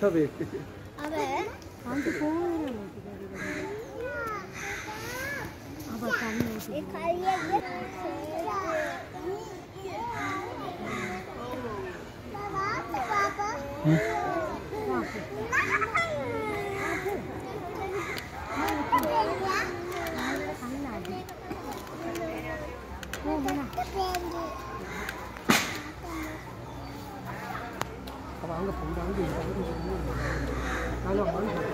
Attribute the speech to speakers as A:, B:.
A: Tabii. Abi.
B: Hangi kolu veremem ki Ama sen ne oldu? Yukarıya gir.
A: Baba, baba. Thank you. அங்க
B: நாங்க வந்து